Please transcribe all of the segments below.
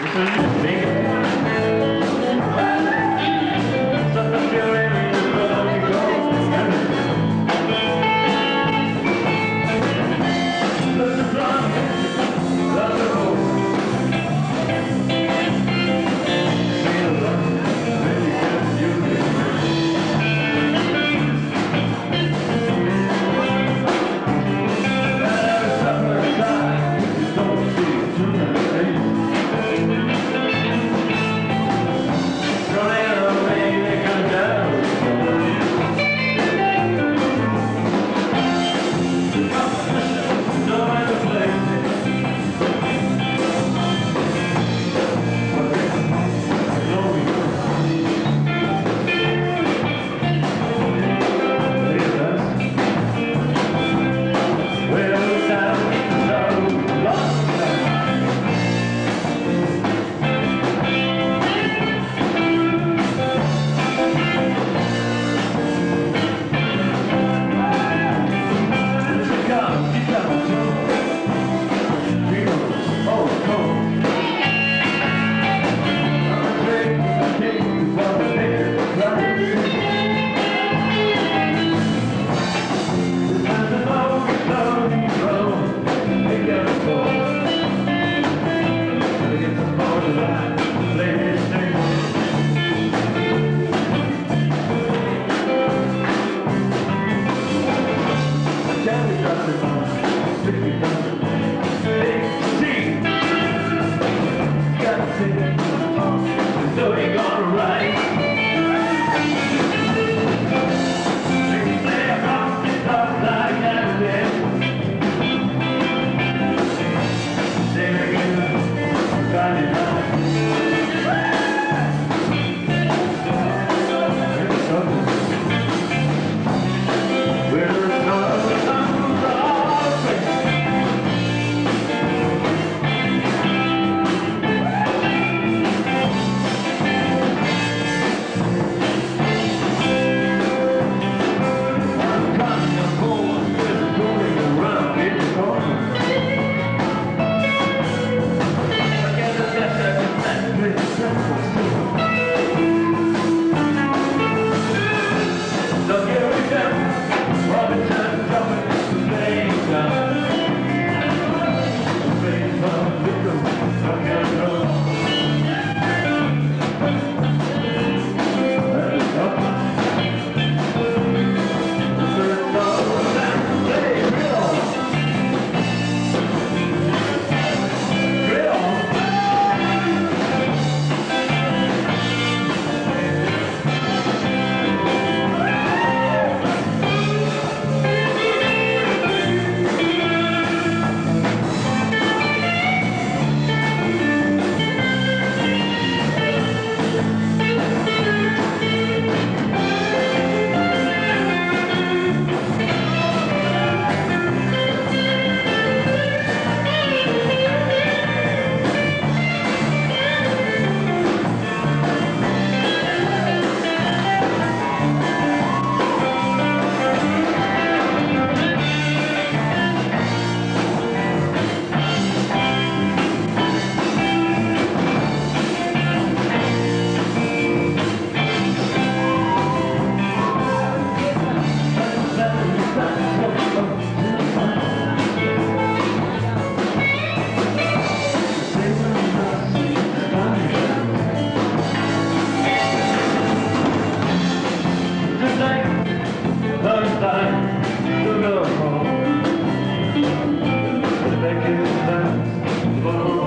Isso bem world.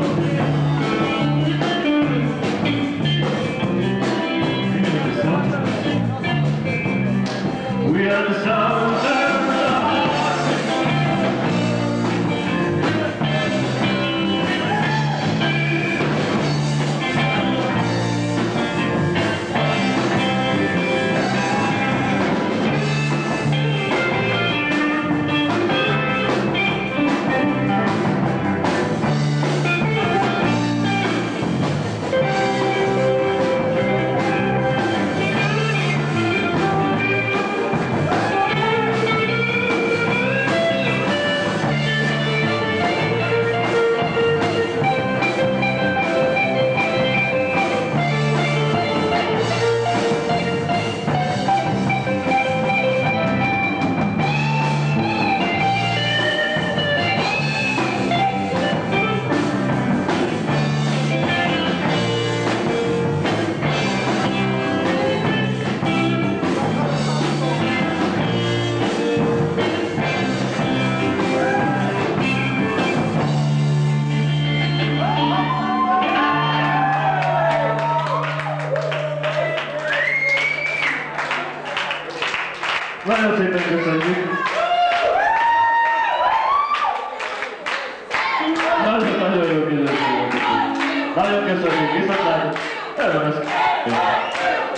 Nagyon szépen köszönjük. Nagyon-nagyon jó minőség. Nagyon köszönjük, viszontlátásra. Öröm ezt.